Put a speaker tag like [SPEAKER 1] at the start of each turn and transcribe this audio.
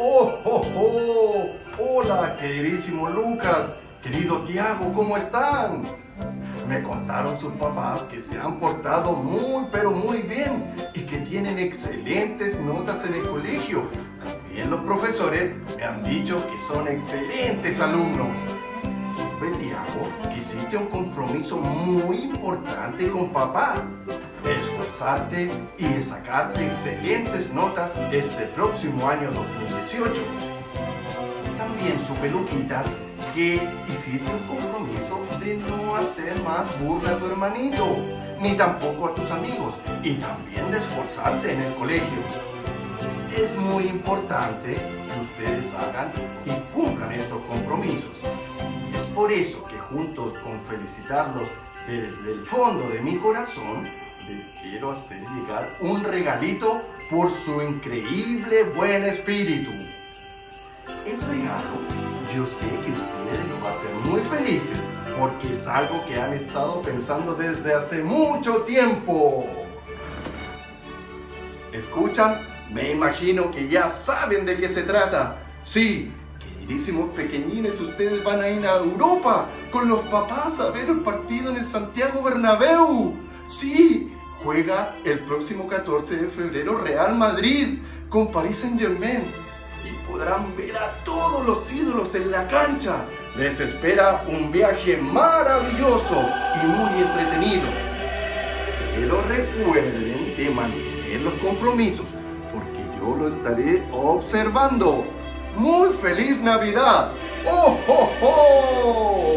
[SPEAKER 1] ¡Oh, oh, oh! Hola, queridísimo Lucas. Querido Tiago, ¿cómo están? Me contaron sus papás que se han portado muy, pero muy bien y que tienen excelentes notas en el colegio. También los profesores me han dicho que son excelentes alumnos. Supe, Tiago, que hiciste un compromiso muy importante con papá. Esforzarte y de sacarte excelentes notas este próximo año 2018. También supe, Luquitas, que hiciste un compromiso de no hacer más burla a tu hermanito, ni tampoco a tus amigos, y también de esforzarse en el colegio. Es muy importante que ustedes hagan y cumplan estos compromisos. Es por eso que juntos con felicitarlos desde el fondo de mi corazón, quiero hacer llegar un regalito por su increíble buen espíritu. El regalo, yo sé que ustedes lo va a hacer muy felices porque es algo que han estado pensando desde hace mucho tiempo. ¿Escuchan? Me imagino que ya saben de qué se trata. Sí, queridísimos pequeñines, ustedes van a ir a Europa con los papás a ver el partido en el Santiago Bernabéu. Sí, juega el próximo 14 de febrero Real Madrid con Paris Saint Germain y podrán ver a todos los ídolos en la cancha. Les espera un viaje maravilloso y muy entretenido. Pero recuerden de mantener los compromisos porque yo lo estaré observando. ¡Muy feliz Navidad! ¡Oh, oh, oh!